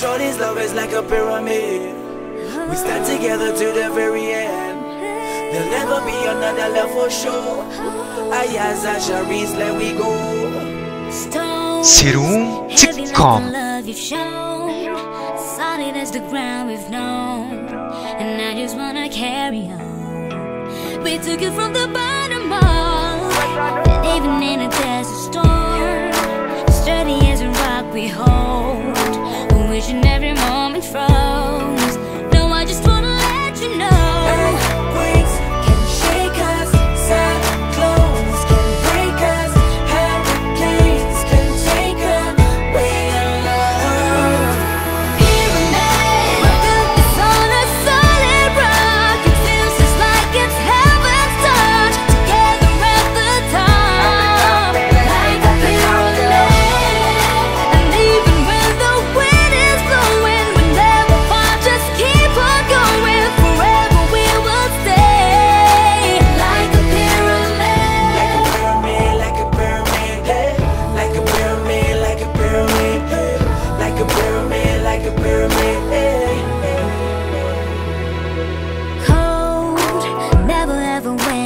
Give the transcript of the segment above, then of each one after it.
Shorty's love is like a pyramid. We stand together to the very end. There'll never be another love for sure. I as let we go. Serum Solid as the ground we've known, and I just wanna carry on. We took it from the bottom and even in a desert storm, sturdy as a rock we hold. Wishing every moment froze.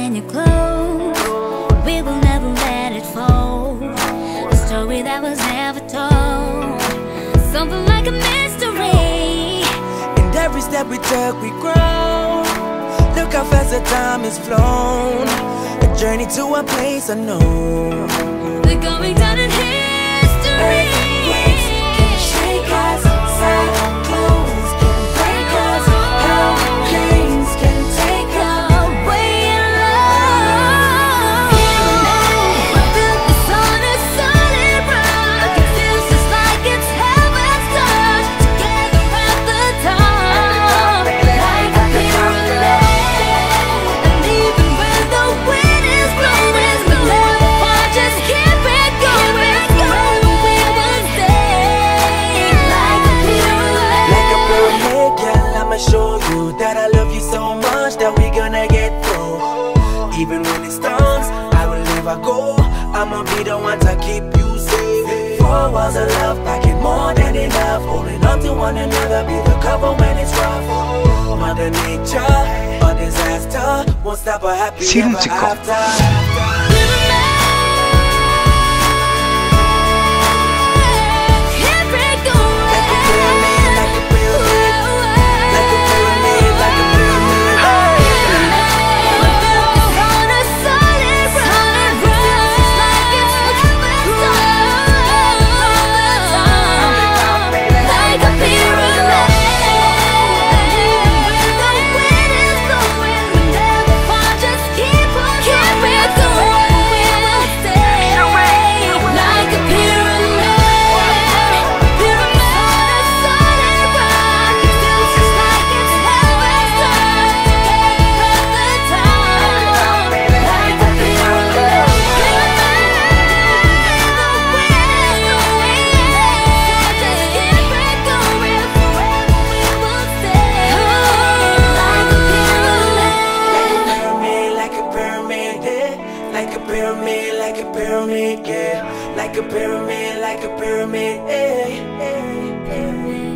When you're close. We will never let it fold. A story that was never told. Something like a mystery. And every step we took, we grow. Look how fast the time has flown. A journey to a place unknown. We're going down in history. that I love you so much that we're gonna get through. Even when it storms, I will never go. I'ma be the one to keep you safe. Four walls of love, packing more than enough. Holding on to one another, be the cover when it's rough. Mother nature, a disaster Won't stop a happy ever after. like a pyramid, like a pyramid, ay, ay, ay.